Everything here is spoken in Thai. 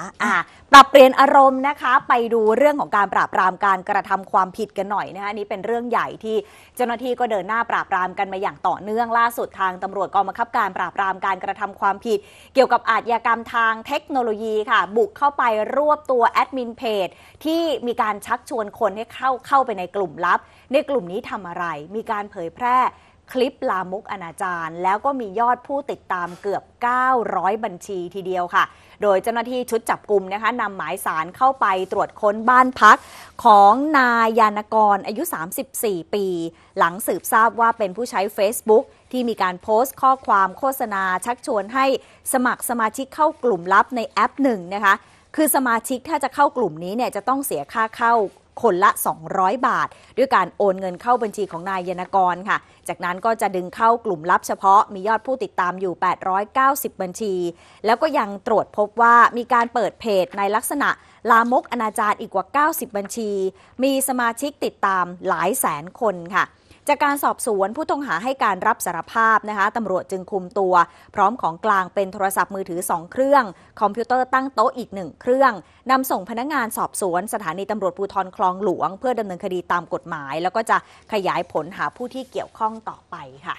อะปรับเปลี่ยนอารมณ์นะคะ ไปดูเรื่องของการปราบปรามการกระทำความผิดกันหน่อยนะคะอันนี่เป็นเรื่องใหญ่ที่เจ้าหน้าที่ก็เดินหน้าปราบปรามกันมาอย่างต่อเนื่องล่าสุดทางตำรวจกองบังคับการปราบปรามการกระทำความผิด เกี่ยวกับอาชญากรรมทางเทคโนโลยีค่ะ บุกเข้าไปรวบตัวแอดมินเพจที่มีการชักชวนคนให้เข้าเข้าไปในกลุ่มลับ ในกลุ่มนี้ทำอะไร มีการเผยแพร่ คลิปลามกอนาจารแล้วก็มียอดผู้ติดตามเกือบ 900 บัญชีทีเดียวค่ะ โดยเจ้าหน้าที่ชุดจับกลุ่มนะคะนำหมายสารเข้าไปตรวจค้นบ้านพักของนายยานกรอายุ 34 ปี หลังสืบทราบว่าเป็นผู้ใช้ Facebook ที่มีการโพสต์ข้อความโฆษณาชักชวนให้สมัครสมาชิกเข้ากลุ่มลับในแอปหนึ่งนะคะ คือสมาชิกถ้าจะเข้ากลุ่มนี้เนี่ยจะต้องเสียค่าเข้าคนละ 200 บาท ด้วยการโอนเงินเข้าบัญชีของนายยนกรค่ะ จากนั้นก็จะดึงเข้ากลุ่มลับเฉพาะมียอดผู้ติดตามอยู่ 890 บัญชี แล้วก็ยังตรวจพบว่ามีการเปิดเพจในลักษณะลามกอนาจารอีกกว่า 90 บัญชี มีสมาชิกติดตามหลายแสนคนค่ะ จากการสอบสวนผู้ต้องหาให้การรับสารภาพนะคะตำรวจจึงคุมตัว พร้อมของกลางเป็นโทรศัพท์มือถือ 2 เครื่อง คอมพิวเตอร์ตั้งโต๊ะอีกหนึ่งเครื่องนำส่งพนักงานสอบสวน สถานีตำรวจภูธรคลองหลวง เพื่อดำเนินคดีตามกฎหมาย แล้วก็จะขยายผลหาผู้ที่เกี่ยวข้องต่อไปค่ะ